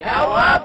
É uma